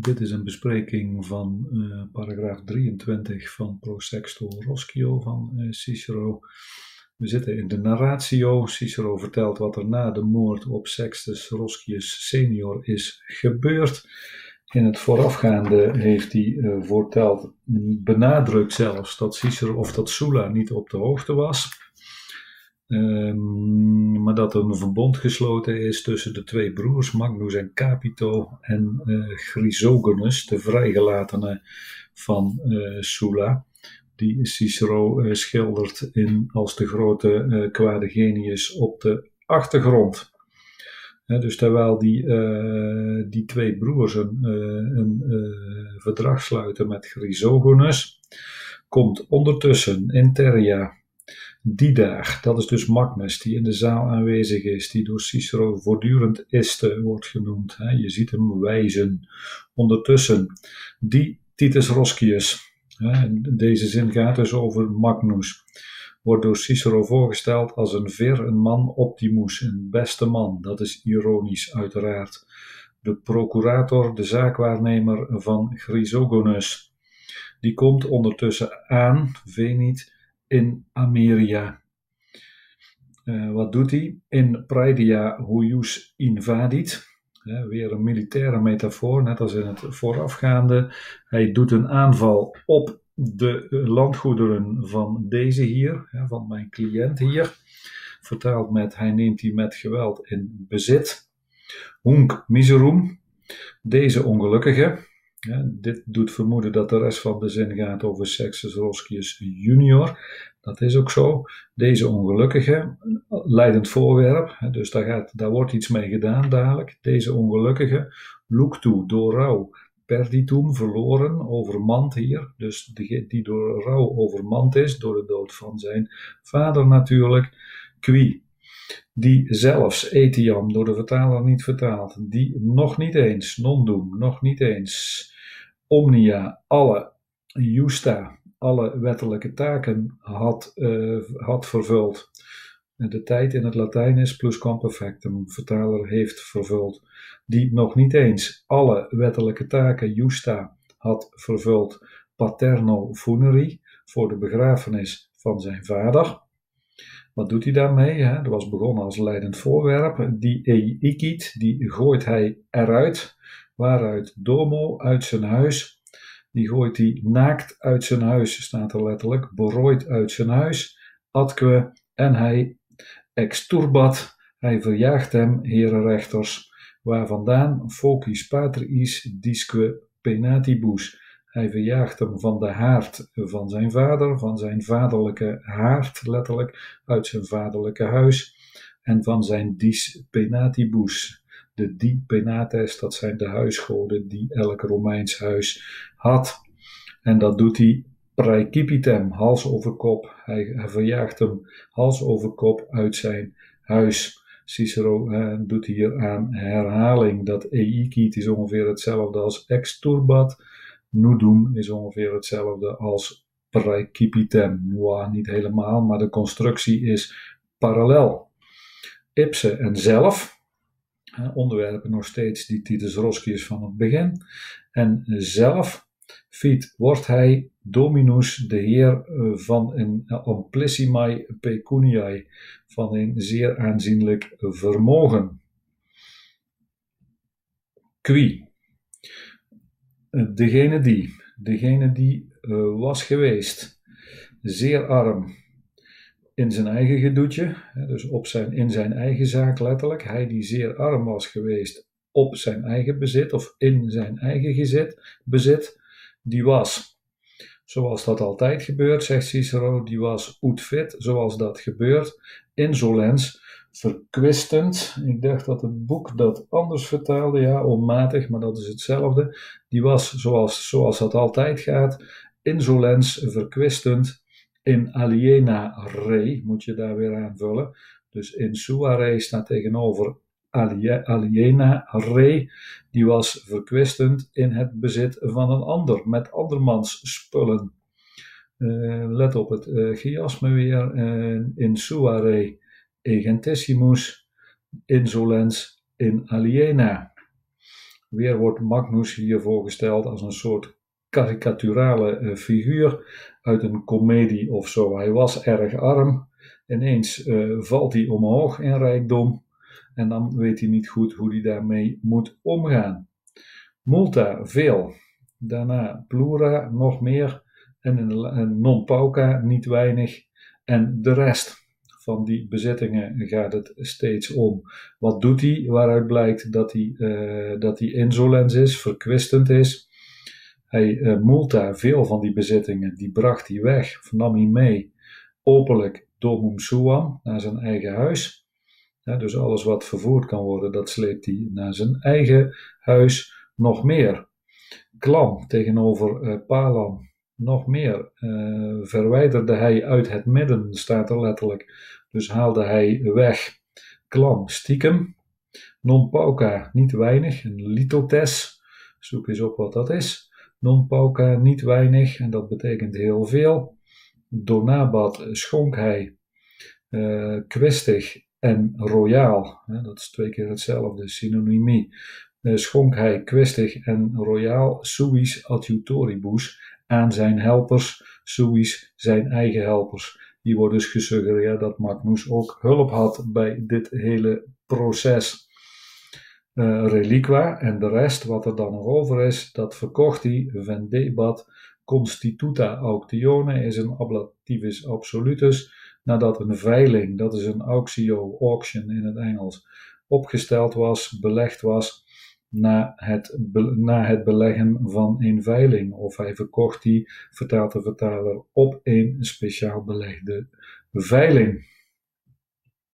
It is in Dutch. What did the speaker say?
Dit is een bespreking van uh, paragraaf 23 van Pro Sexto Roschio van uh, Cicero. We zitten in de narratio. Cicero vertelt wat er na de moord op Sextus Roscius senior is gebeurd. In het voorafgaande heeft hij uh, voorteld, benadrukt zelfs, dat Cicero of dat Sulla niet op de hoogte was. Um, maar dat er een verbond gesloten is tussen de twee broers, Magnus en Capito, en uh, de vrijgelatene van uh, Sulla, die Cicero uh, schildert in, als de grote kwade genius op de achtergrond. dus terwijl die, die twee broers een, een verdrag sluiten met Chrysogonus, komt ondertussen in Teria die dag, dat is dus Magnus, die in de zaal aanwezig is, die door Cicero voortdurend iste wordt genoemd. Je ziet hem wijzen. Ondertussen, die Titus Roscius, in deze zin gaat dus over Magnus, wordt door Cicero voorgesteld als een vir, een man optimus, een beste man. Dat is ironisch, uiteraard. De procurator, de zaakwaarnemer van Chrysogonus. Die komt ondertussen aan, Venit, in Ameria. Uh, wat doet hij? In Praedia huius invadit. Weer een militaire metafoor, net als in het voorafgaande. Hij doet een aanval op de landgoederen van deze hier, van mijn cliënt hier. Vertaald met hij neemt die met geweld in bezit. Hunc miserum, deze ongelukkige. Ja, dit doet vermoeden dat de rest van de zin gaat over Sextus Roscius junior. Dat is ook zo. Deze ongelukkige, leidend voorwerp, dus daar, gaat, daar wordt iets mee gedaan dadelijk. Deze ongelukkige, toe door rouw, perditum, verloren, overmand hier. Dus die, die door rouw overmand is, door de dood van zijn vader natuurlijk. Qui, die zelfs, etiam, door de vertaler niet vertaald, die nog niet eens, non doen, nog niet eens, omnia, alle, justa, alle wettelijke taken had, uh, had vervuld. De tijd in het Latijn is plusquamperfectum, vertaler heeft vervuld, die nog niet eens alle wettelijke taken, justa, had vervuld, paterno funeri, voor de begrafenis van zijn vader. Wat doet hij daarmee? Hè? Dat was begonnen als leidend voorwerp. Die eikit, die gooit hij eruit, waaruit domo, uit zijn huis, die gooit hij naakt uit zijn huis, staat er letterlijk, berooid uit zijn huis, atque, en hij exturbat, hij verjaagt hem, herenrechters, waar vandaan focis patris disque penatibus. Hij verjaagt hem van de haard van zijn vader, van zijn vaderlijke haard, letterlijk, uit zijn vaderlijke huis, en van zijn dis penatibus. De di penates, dat zijn de huisgoden die elk Romeins huis had. En dat doet hij praecipitem, hals over kop. Hij, hij verjaagt hem hals over kop uit zijn huis. Cicero eh, doet hier aan herhaling dat eikit is ongeveer hetzelfde als exturbat. Nudum is ongeveer hetzelfde als praecipitem. Wow, niet helemaal, maar de constructie is parallel. Ipse en zelf, onderwerpen nog steeds die Titus Roscius van het begin. En zelf Fiet wordt hij dominus, de heer eh, van een amplissimi pecuniae, van een zeer aanzienlijk vermogen. Qui, degene die, degene die uh, was geweest, zeer arm in zijn eigen gedoetje, dus op zijn, in zijn eigen zaak letterlijk, hij die zeer arm was geweest op zijn eigen bezit of in zijn eigen gezit, bezit, die was, zoals dat altijd gebeurt, zegt Cicero, die was oetfit, zoals dat gebeurt, insolens, verkwistend. Ik dacht dat het boek dat anders vertaalde, ja, onmatig, maar dat is hetzelfde. Die was, zoals, zoals dat altijd gaat, insolens, verkwistend, in aliena re, moet je daar weer aanvullen. Dus in sua re staat tegenover aliena re, die was verkwistend in het bezit van een ander, met andermans spullen. Uh, let op het uh, chiasme weer, uh, in suare egentissimus, insolens in aliena. Weer wordt Magnus hier voorgesteld als een soort karikaturale eh, figuur uit een komedie of zo. Hij was erg arm. Ineens uh, valt hij omhoog in rijkdom. En dan weet hij niet goed hoe hij daarmee moet omgaan. Multa, veel. Daarna plura, nog meer. En een non-pauca, niet weinig. En de rest van die bezittingen gaat het steeds om. Wat doet hij? Waaruit blijkt dat hij, uh, dat hij insolens is, verkwistend is. Hij uh, multa veel van die bezittingen, die bracht hij weg, vernam hij mee, openlijk door Mumsuam naar zijn eigen huis. Dus alles wat vervoerd kan worden, dat sleept hij naar zijn eigen huis. Nog meer. Klam tegenover uh, Palam. Nog meer. Uh, verwijderde hij uit het midden, staat er letterlijk. Dus haalde hij weg. Klam, stiekem. Non pauca, niet weinig. Een litotes. Zoek eens op wat dat is. Non pauca, niet weinig. En dat betekent heel veel. Donabat schonk hij uh, kwistig en royaal. dat is twee keer hetzelfde, synonymie. Uh, schonk hij kwistig en royaal suis adjutoribus aan zijn helpers, suis zijn eigen helpers. Hier wordt dus gesuggereerd dat Magnus ook hulp had bij dit hele proces. Uh, reliqua en de rest, wat er dan nog over is, dat verkocht hij. Vendebat constituta auctione is een ablativus absolutus. Nadat een veiling, dat is een auctio, auction in het Engels, opgesteld was, belegd was, na het, na het beleggen van een veiling. Of hij verkocht die, vertaalt de vertaler, op een speciaal belegde veiling.